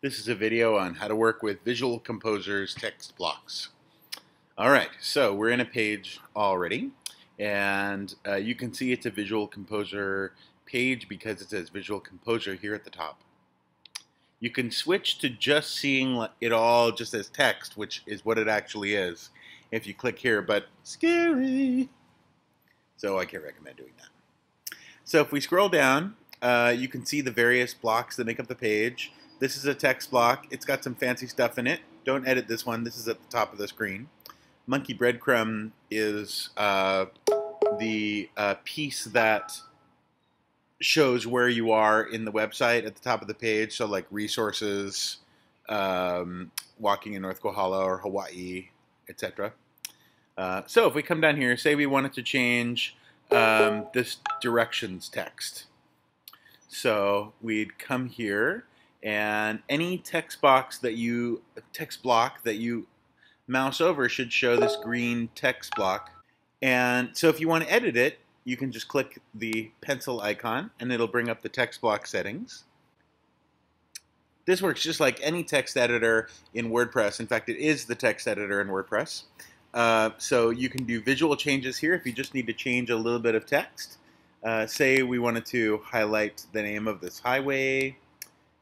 This is a video on how to work with Visual Composer's text blocks. All right, so we're in a page already, and uh, you can see it's a Visual Composer page because it says Visual Composer here at the top. You can switch to just seeing it all just as text, which is what it actually is, if you click here, but scary. So I can't recommend doing that. So if we scroll down, uh, you can see the various blocks that make up the page. This is a text block. It's got some fancy stuff in it. Don't edit this one. This is at the top of the screen. Monkey Breadcrumb is uh, the uh, piece that shows where you are in the website at the top of the page. So like resources, um, walking in North Kohala or Hawaii, etc. Uh, so if we come down here, say we wanted to change um, this directions text. So we'd come here and any text box that you text block that you mouse over should show this green text block. And so if you want to edit it you can just click the pencil icon and it'll bring up the text block settings. This works just like any text editor in WordPress. In fact it is the text editor in WordPress. Uh, so you can do visual changes here if you just need to change a little bit of text. Uh, say we wanted to highlight the name of this highway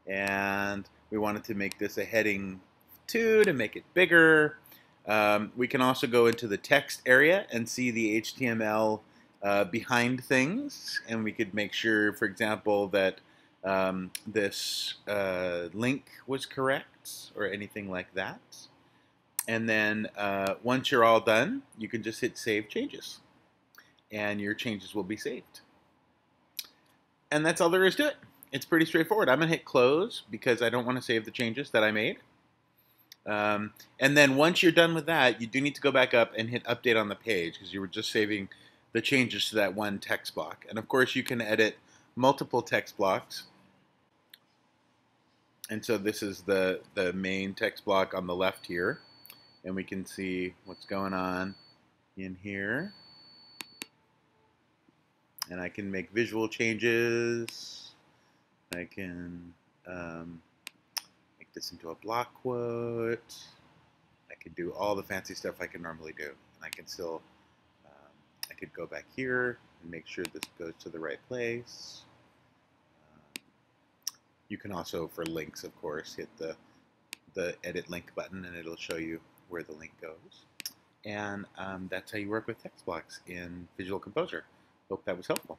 and we wanted to make this a heading 2 to make it bigger. Um, we can also go into the text area and see the HTML uh, behind things, and we could make sure, for example, that um, this uh, link was correct or anything like that. And then uh, once you're all done, you can just hit Save Changes, and your changes will be saved. And that's all there is to it it's pretty straightforward. I'm going to hit close because I don't want to save the changes that I made. Um, and then once you're done with that, you do need to go back up and hit update on the page because you were just saving the changes to that one text block. And of course, you can edit multiple text blocks. And so this is the, the main text block on the left here. And we can see what's going on in here. And I can make visual changes. I can um, make this into a block quote. I could do all the fancy stuff I can normally do. And I can still, um, I could go back here and make sure this goes to the right place. Um, you can also, for links, of course, hit the, the edit link button and it'll show you where the link goes. And um, that's how you work with text blocks in Visual Composer. Hope that was helpful.